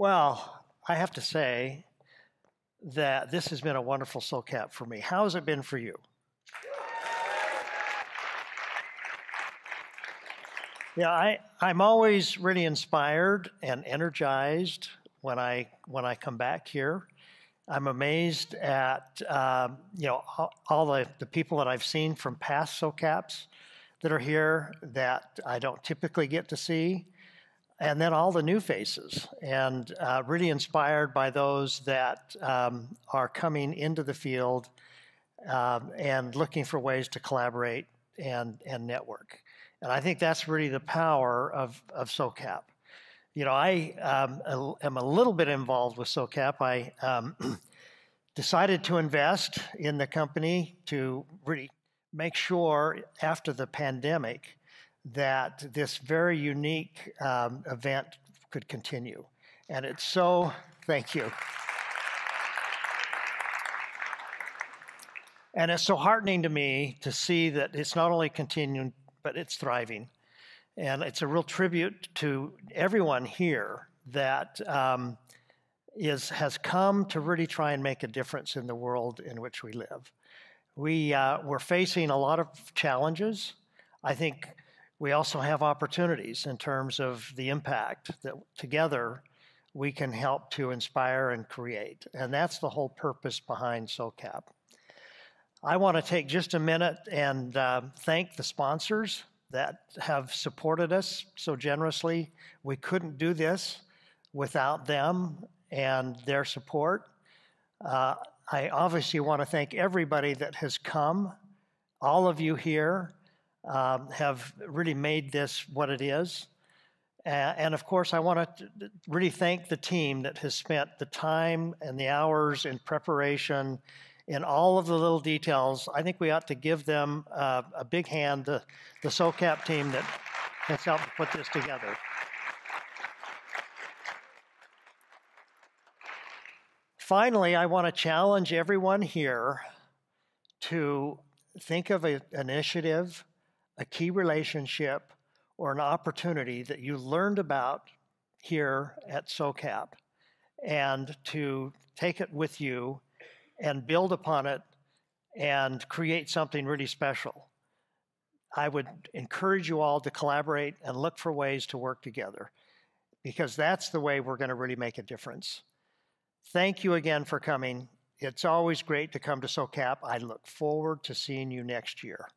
Well, I have to say that this has been a wonderful SOCAP for me. How has it been for you? Yeah, I, I'm always really inspired and energized when I when I come back here. I'm amazed at um, you know all, all the, the people that I've seen from past SOCAPs that are here that I don't typically get to see, and then all the new faces, and uh, really inspired by those that um, are coming into the field um, and looking for ways to collaborate and and network. And I think that's really the power of, of SOCAP. You know, I um, am a little bit involved with SOCAP. I um, decided to invest in the company to really make sure after the pandemic that this very unique um, event could continue. And it's so, thank you. And it's so heartening to me to see that it's not only continuing but it's thriving. And it's a real tribute to everyone here that um, is, has come to really try and make a difference in the world in which we live. We, uh, we're facing a lot of challenges. I think we also have opportunities in terms of the impact that together we can help to inspire and create. And that's the whole purpose behind SOCAP. I want to take just a minute and uh, thank the sponsors that have supported us so generously. We couldn't do this without them and their support. Uh, I obviously want to thank everybody that has come. All of you here um, have really made this what it is. and of course, I want to really thank the team that has spent the time and the hours in preparation in all of the little details. I think we ought to give them uh, a big hand, the, the SOCAP team that has helped put this together. Finally, I want to challenge everyone here to think of an initiative, a key relationship, or an opportunity that you learned about here at SOCAP and to take it with you and build upon it and create something really special. I would encourage you all to collaborate and look for ways to work together because that's the way we're going to really make a difference. Thank you again for coming. It's always great to come to SOCAP. I look forward to seeing you next year.